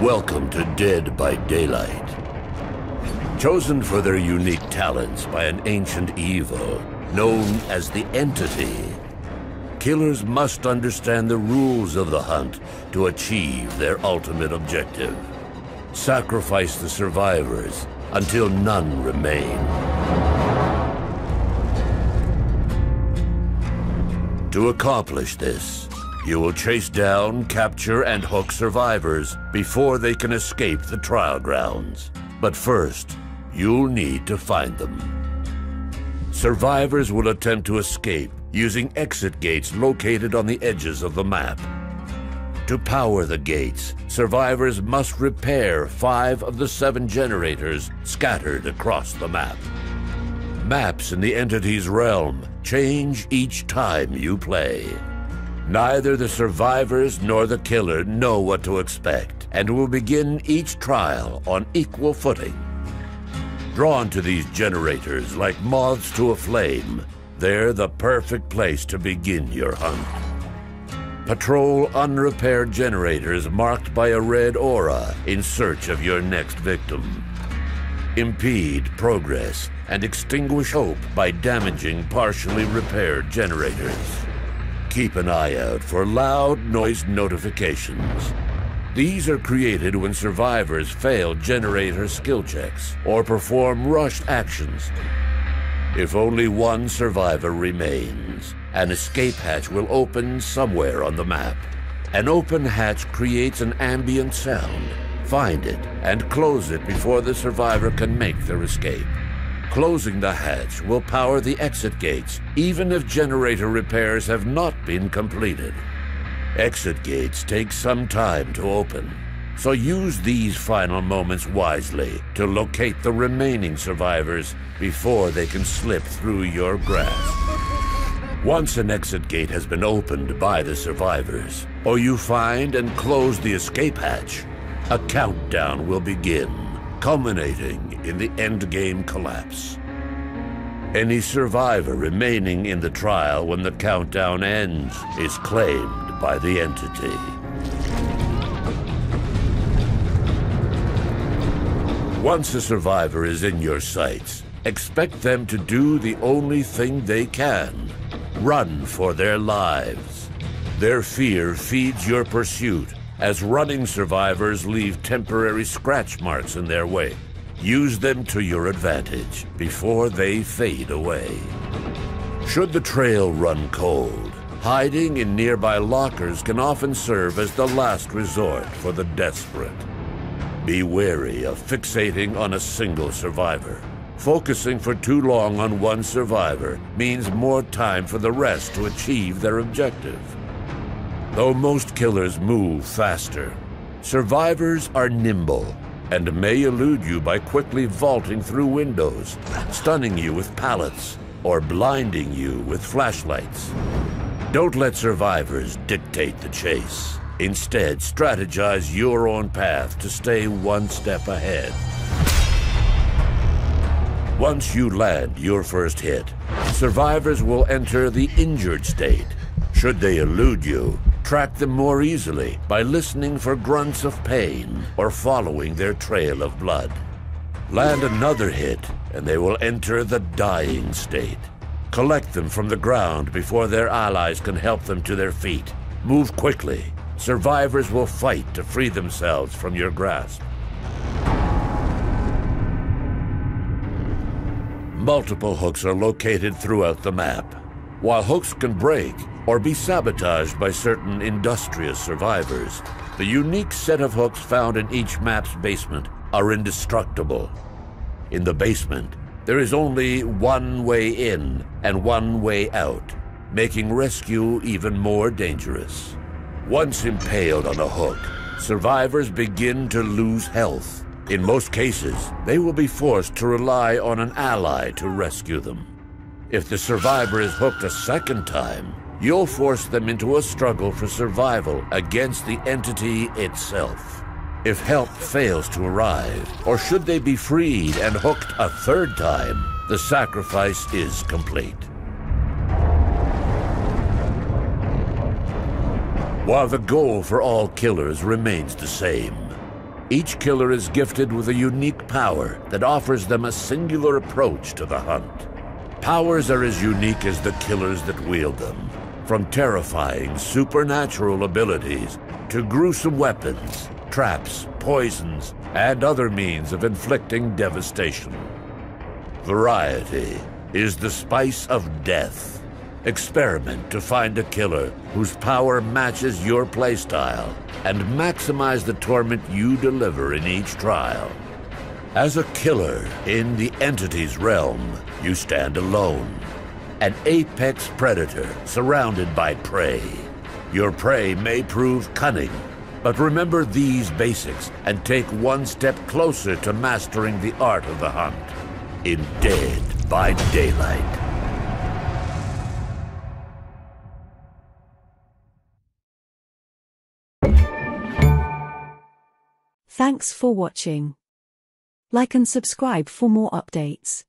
Welcome to Dead by Daylight. Chosen for their unique talents by an ancient evil known as the Entity, killers must understand the rules of the hunt to achieve their ultimate objective. Sacrifice the survivors until none remain. To accomplish this, you will chase down, capture, and hook survivors before they can escape the trial grounds. But first, you'll need to find them. Survivors will attempt to escape using exit gates located on the edges of the map. To power the gates, survivors must repair five of the seven generators scattered across the map. Maps in the entity's realm change each time you play. Neither the survivors nor the killer know what to expect and will begin each trial on equal footing. Drawn to these generators like moths to a flame, they're the perfect place to begin your hunt. Patrol unrepaired generators marked by a red aura in search of your next victim. Impede progress and extinguish hope by damaging partially repaired generators. Keep an eye out for loud noise notifications. These are created when survivors fail generator skill checks or perform rushed actions. If only one survivor remains, an escape hatch will open somewhere on the map. An open hatch creates an ambient sound. Find it and close it before the survivor can make their escape. Closing the hatch will power the exit gates, even if generator repairs have not been completed. Exit gates take some time to open, so use these final moments wisely to locate the remaining survivors before they can slip through your grasp. Once an exit gate has been opened by the survivors, or you find and close the escape hatch, a countdown will begin, culminating in the endgame collapse. Any survivor remaining in the trial when the countdown ends is claimed by the entity. Once a survivor is in your sights, expect them to do the only thing they can run for their lives. Their fear feeds your pursuit as running survivors leave temporary scratch marks in their wake. Use them to your advantage before they fade away. Should the trail run cold, hiding in nearby lockers can often serve as the last resort for the desperate. Be wary of fixating on a single survivor. Focusing for too long on one survivor means more time for the rest to achieve their objective. Though most killers move faster, survivors are nimble and may elude you by quickly vaulting through windows, stunning you with pallets, or blinding you with flashlights. Don't let survivors dictate the chase. Instead, strategize your own path to stay one step ahead. Once you land your first hit, survivors will enter the injured state. Should they elude you, track them more easily by listening for grunts of pain or following their trail of blood. Land another hit, and they will enter the dying state. Collect them from the ground before their allies can help them to their feet. Move quickly. Survivors will fight to free themselves from your grasp. Multiple hooks are located throughout the map. While hooks can break or be sabotaged by certain industrious survivors, the unique set of hooks found in each map's basement are indestructible. In the basement, there is only one way in and one way out, making rescue even more dangerous. Once impaled on a hook, survivors begin to lose health. In most cases, they will be forced to rely on an ally to rescue them. If the survivor is hooked a second time, you'll force them into a struggle for survival against the entity itself. If help fails to arrive, or should they be freed and hooked a third time, the sacrifice is complete. While the goal for all killers remains the same, Each killer is gifted with a unique power that offers them a singular approach to the hunt. Powers are as unique as the killers that wield them, from terrifying supernatural abilities to gruesome weapons, traps, poisons, and other means of inflicting devastation. Variety is the spice of death. Experiment to find a killer whose power matches your playstyle and maximize the torment you deliver in each trial. As a killer in the entity's realm, you stand alone. An apex predator surrounded by prey. Your prey may prove cunning, but remember these basics and take one step closer to mastering the art of the hunt in Dead by Daylight. Thanks for watching. Like and subscribe for more updates.